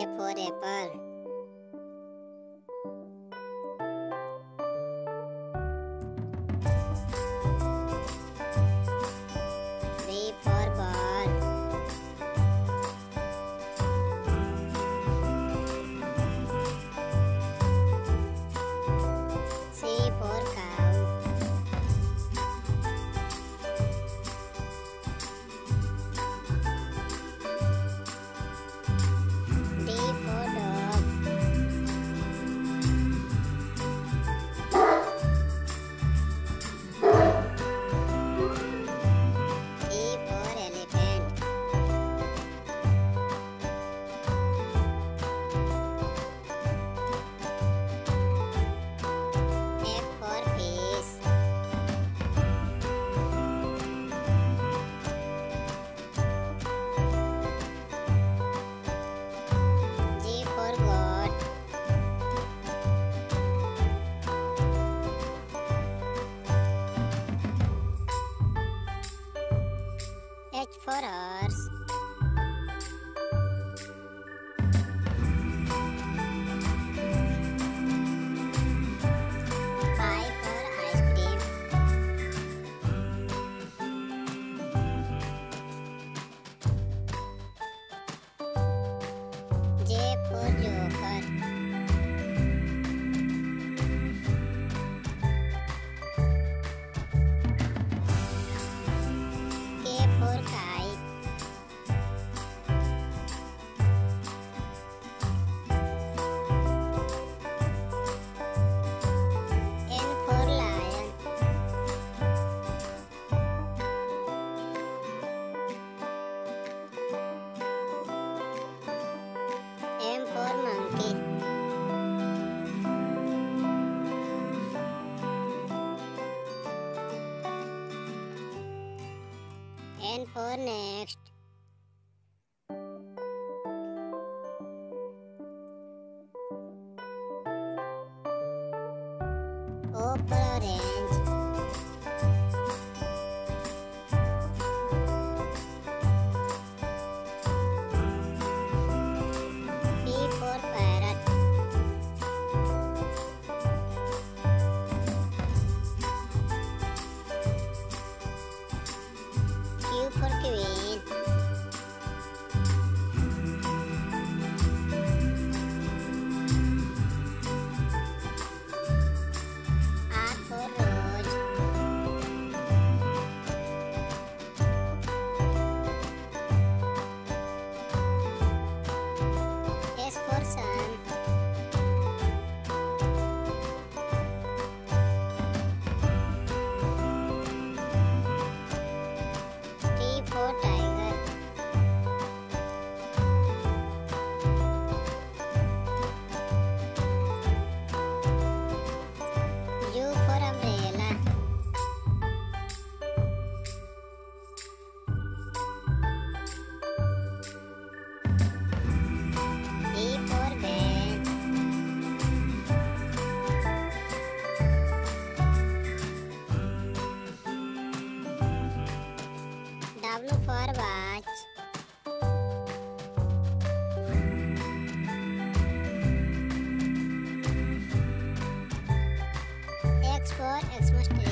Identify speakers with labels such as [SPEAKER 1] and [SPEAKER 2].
[SPEAKER 1] आगे फोरे पर for horse. N for next. O for orange. for as much